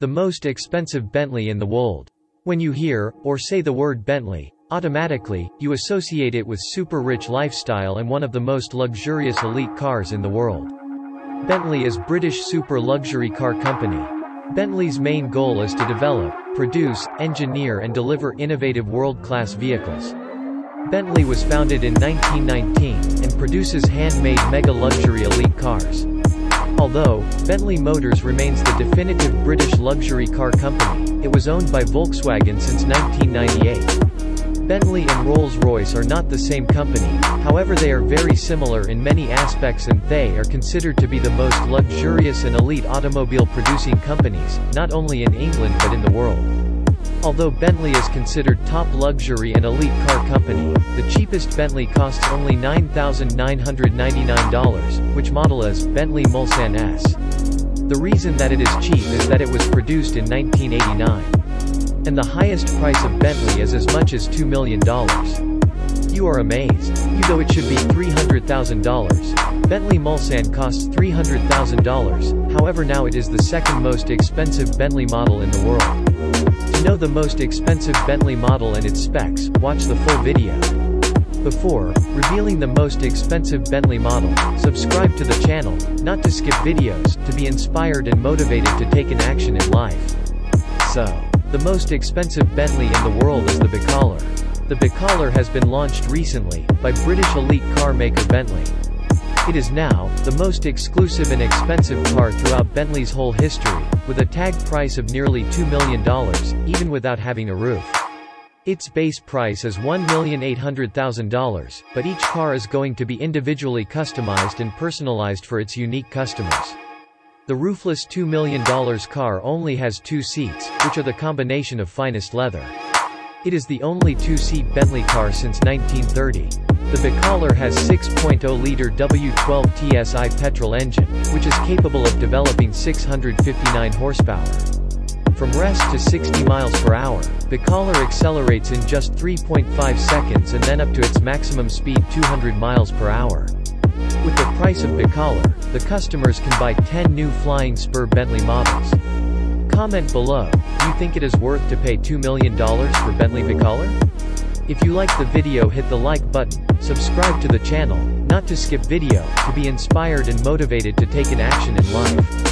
The most expensive Bentley in the world. When you hear, or say the word Bentley, automatically, you associate it with super rich lifestyle and one of the most luxurious elite cars in the world. Bentley is British super luxury car company. Bentley's main goal is to develop, produce, engineer and deliver innovative world-class vehicles. Bentley was founded in 1919, and produces handmade mega-luxury elite cars. Although, Bentley Motors remains the definitive British luxury car company, it was owned by Volkswagen since 1998. Bentley and Rolls-Royce are not the same company, however they are very similar in many aspects and they are considered to be the most luxurious and elite automobile producing companies, not only in England but in the world. Although Bentley is considered top luxury and elite car company, the cheapest Bentley costs only $9,999, which model is Bentley Mulsanne S. The reason that it is cheap is that it was produced in 1989. And the highest price of Bentley is as much as $2 million. You are amazed. You though it should be $300,000. Bentley Mulsanne costs $300,000, however now it is the second most expensive Bentley model in the world. To know the most expensive Bentley model and its specs, watch the full video. Before, revealing the most expensive Bentley model, subscribe to the channel, not to skip videos, to be inspired and motivated to take an action in life. So, the most expensive Bentley in the world is the Bacalar. The Bacalar has been launched recently, by British elite car maker Bentley. It is now, the most exclusive and expensive car throughout Bentley's whole history, with a tag price of nearly $2 million, even without having a roof. Its base price is $1,800,000, but each car is going to be individually customized and personalized for its unique customers. The roofless $2 million car only has two seats, which are the combination of finest leather. It is the only two-seat Bentley car since 1930. The Bacalar has 6.0-liter W12 TSI petrol engine, which is capable of developing 659 horsepower. From rest to 60 miles per hour, Bacalar accelerates in just 3.5 seconds and then up to its maximum speed 200 miles per hour. With the price of Bacalar, the customers can buy 10 new Flying Spur Bentley models. Comment below, do you think it is worth to pay $2 million for Bentley Bacalar? If you like the video hit the like button, subscribe to the channel, not to skip video, to be inspired and motivated to take an action in life.